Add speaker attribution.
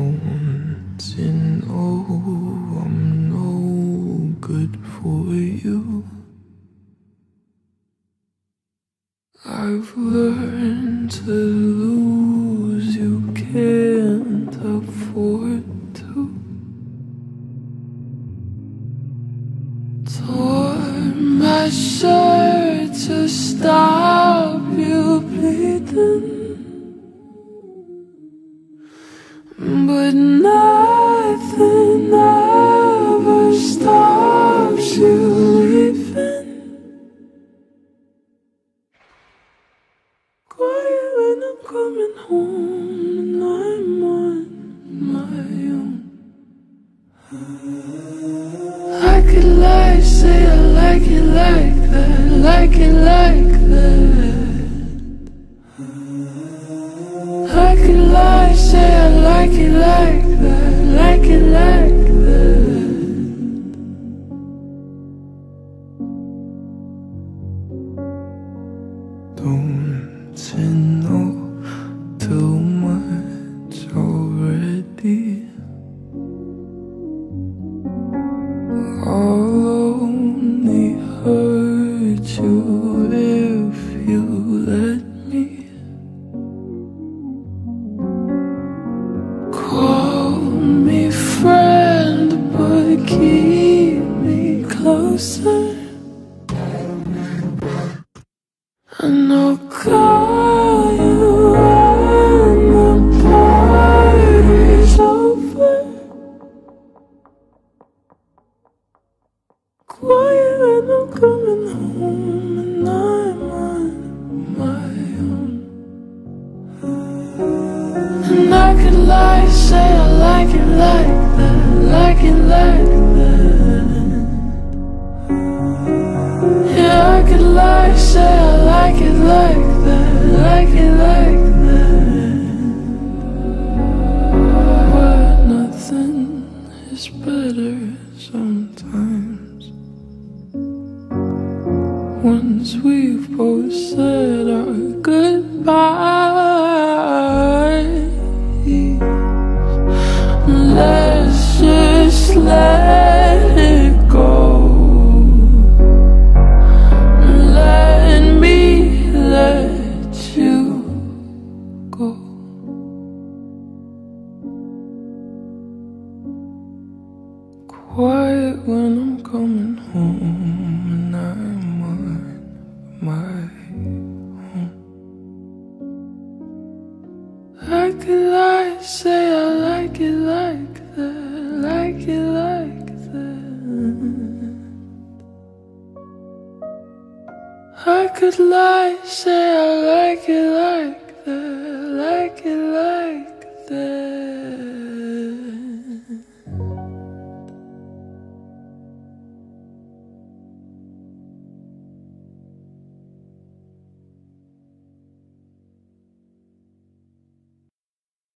Speaker 1: Don't oh, I'm no good for you. I've learned to lose, you can't afford to. Tore my shirt to stop you bleeding. But nothing ever stops you leaving. Quiet when I'm coming home and I'm on my own. I could lie, say Lie, say I like it like that, like it like that. Don't you know keep me closer. And I'll call you when the party's over. Quiet when I'm coming home is better sometimes. Once we've both said our goodbyes, let's just let Quiet when I'm coming home and I'm on my own. I could lie, say I like it like that, like it like that. I could lie, say I like it like that, like it like that.